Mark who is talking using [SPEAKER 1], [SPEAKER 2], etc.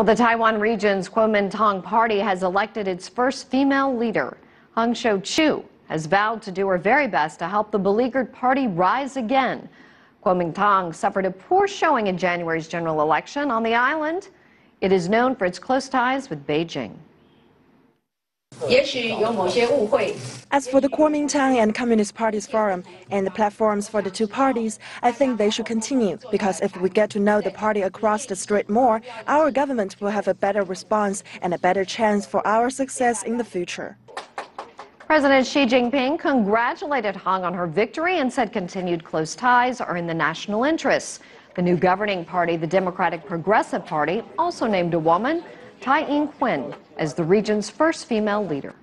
[SPEAKER 1] Well, the Taiwan region's Kuomintang party has elected its first female leader. Hung Hsiu-chu has vowed to do her very best to help the beleaguered party rise again. Kuomintang suffered a poor showing in January's general election on the island. It is known for its close ties with Beijing.
[SPEAKER 2] As for the Kuomintang and Communist Parties Forum and the platforms for the two parties, I think they should continue because if we get to know the party across the street more, our government will have a better response and a better chance for our success in the future.
[SPEAKER 1] President Xi Jinping congratulated Hung on her victory and said continued close ties are in the national interests. The new governing party, the Democratic Progressive Party, also named a woman, Tsai Ing-wen, as the region's first female leader.